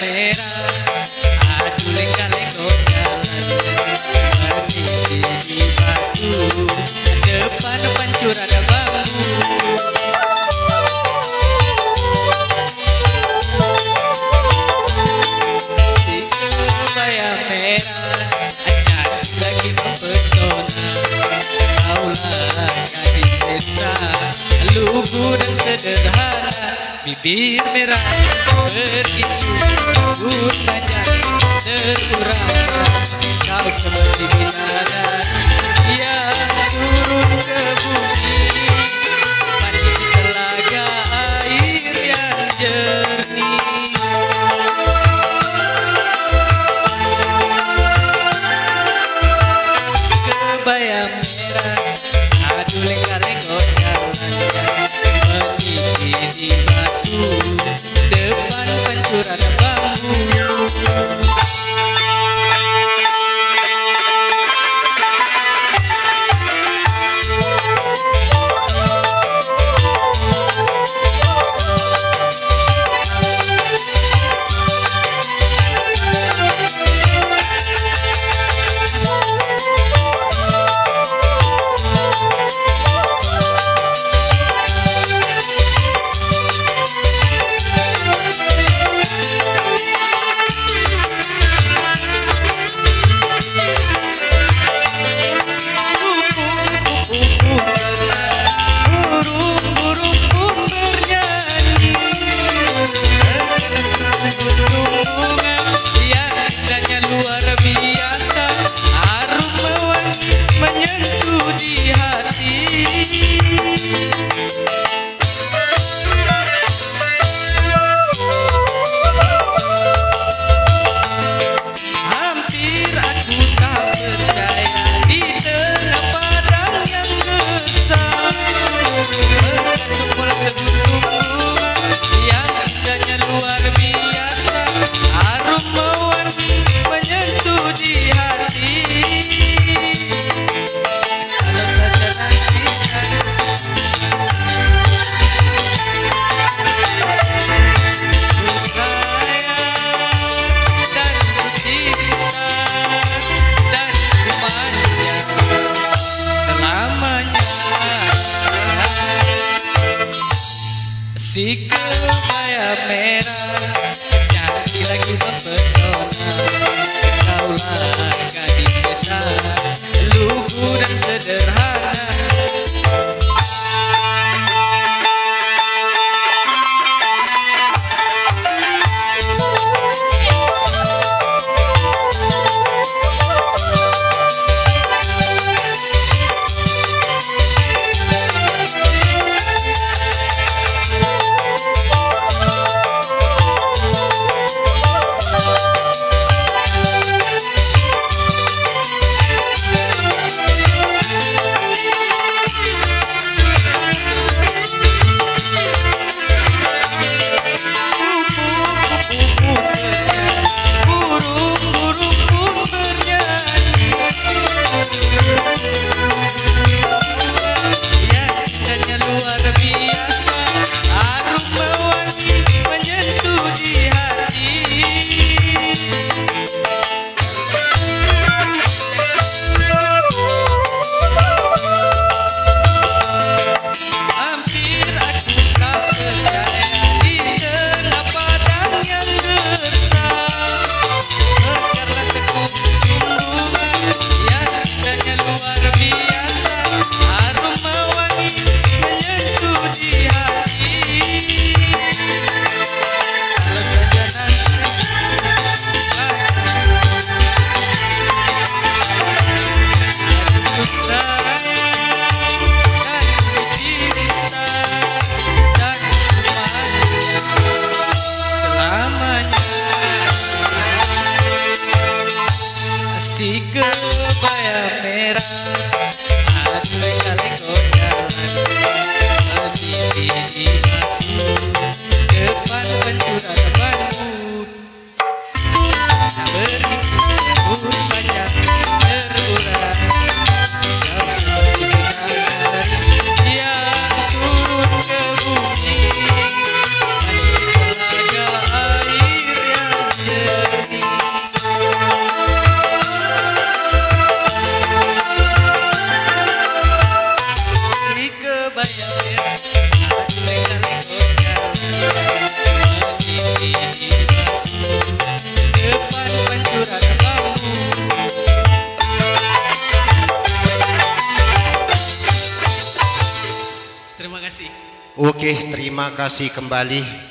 मेरा bibir merah berincu gunanya terkurang. Kau seperti binatang yang turun ke bumi. Mandi telaga air yang jernih. Kebayang merah aduh lingkar ekor jalan menggigit Si kebaya merah Jadi lagi mempesona Kaulah gadis besar किसी पाया मेरा। Oke, terima kasih kembali.